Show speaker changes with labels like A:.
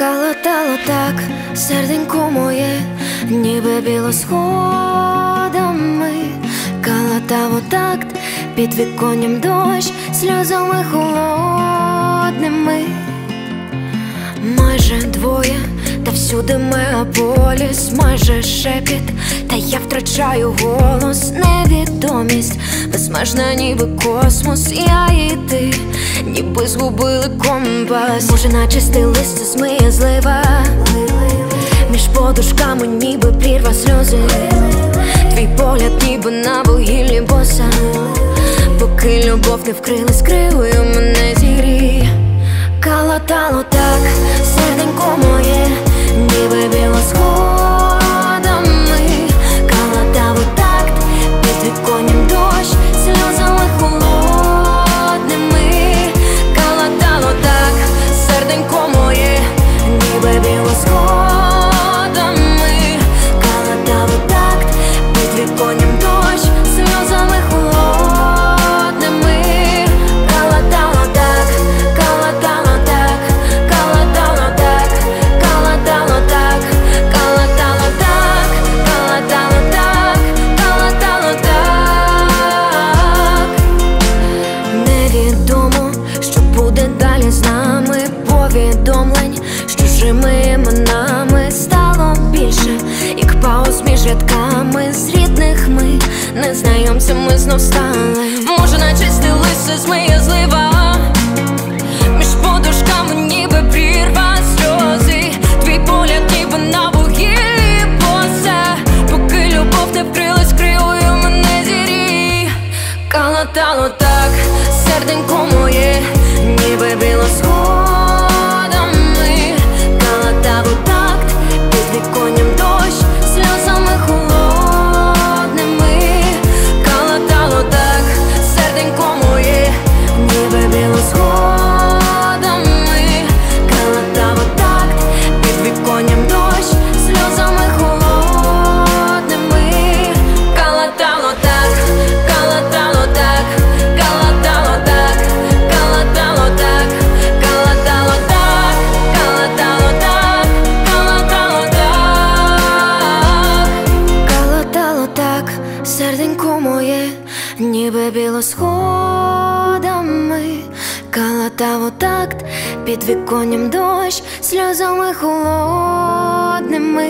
A: Калатало так, серденько моє, ніби білосходами, калатав такт під віконням дощ, сльозами холодними, майже двоє, та всюди мегаполіс, майже шепіт, та я втрачаю голос, невідомість, безмежна, ніби космос, я і ти, ніби згубили компас, може, начисти стилиста змиє злива, між подушками, ніби прірва сльози, твій погляд, ніби на вугіллі боса, поки любов не вкрили скривою мене зігрі Калатало так, серденько моє, повідомлень, з чужими іменами стало більше, як пауз між рядками з рідних ми незнайомцями знов стали. Може, начистилися з змиє серденько моє, ніби білосходами, калатаво такт, під віконням дощ, сльозами холодними.